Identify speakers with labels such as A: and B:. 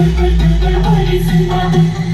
A: don't